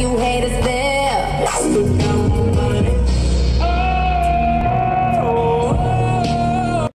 you haters there.